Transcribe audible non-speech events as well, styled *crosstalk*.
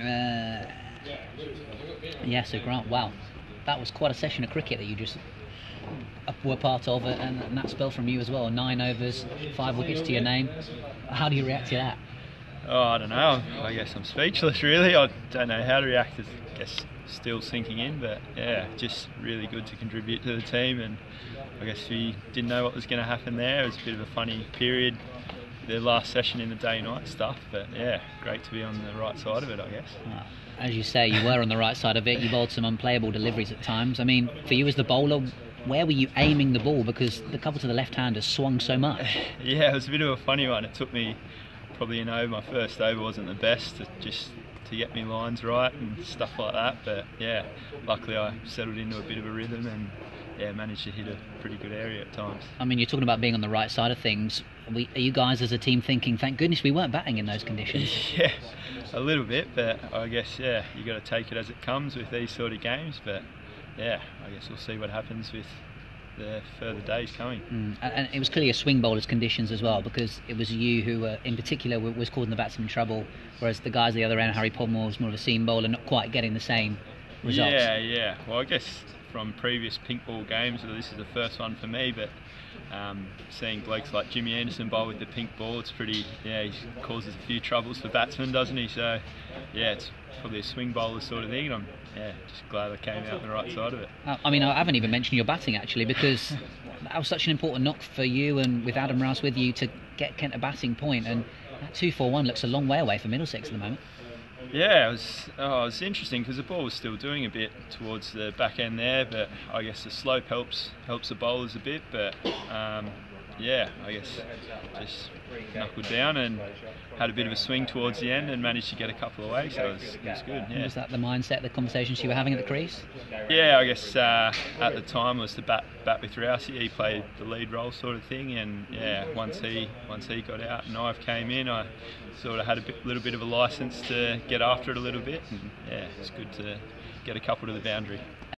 Uh, yeah, so Grant, wow, that was quite a session of cricket that you just were part of, and, and that spell from you as well. Nine overs, five wickets to your name. How do you react to that? Oh, I don't know. I guess I'm speechless, really. I don't know how to react. I guess still sinking in, but yeah, just really good to contribute to the team. And I guess we didn't know what was going to happen there. It was a bit of a funny period, the last session in the day-night stuff. But yeah, great to be on the right side of it, I guess. Uh, as you say, you were on the right side of it. You bowled some unplayable deliveries at times. I mean, for you as the bowler, where were you aiming the ball? Because the couple to the left hand has swung so much. *laughs* yeah, it was a bit of a funny one. It took me probably an over. My first over wasn't the best. To just to get me lines right and stuff like that. But yeah, luckily I settled into a bit of a rhythm and yeah, managed to hit a pretty good area at times. I mean, you're talking about being on the right side of things. Are, we, are you guys as a team thinking, thank goodness we weren't batting in those conditions? *laughs* yeah, a little bit, but I guess yeah, you got to take it as it comes with these sort of games. But yeah, I guess we'll see what happens with the further days coming. Mm. And it was clearly a swing bowler's conditions as well, because it was you who, uh, in particular, was causing the batsman trouble, whereas the guys at the other end, Harry Podmore, was more of a seam bowler, not quite getting the same results. Yeah, yeah. Well, I guess from previous pink ball games, this is the first one for me, but um, seeing blokes like Jimmy Anderson bowl with the pink ball, it's pretty, yeah, he causes a few troubles for batsmen, doesn't he? So, yeah, it's probably a swing bowler sort of thing, and I'm yeah, just glad I came out the right side of it. Uh, I mean, I haven't even mentioned your batting actually, because that was such an important knock for you and with Adam Rouse with you to get Kent a batting point, and that 2 4 1 looks a long way away for Middlesex at the moment. Yeah, it was, oh, it was interesting because the ball was still doing a bit towards the back end there, but I guess the slope helps helps the bowlers a bit. But um, yeah, I guess just knuckled down and had a bit of a swing towards the end and managed to get a couple away, so it was, it was good. Yeah. Was that the mindset, the conversations you were having at the crease? Yeah, I guess uh, at the time was to bat bat with Rousey. He played the lead role sort of thing, and yeah, once he once he got out and Ive came in, I sort of had a bit, little bit of a license to get after it a little bit, and yeah, it's good to get a couple to the boundary.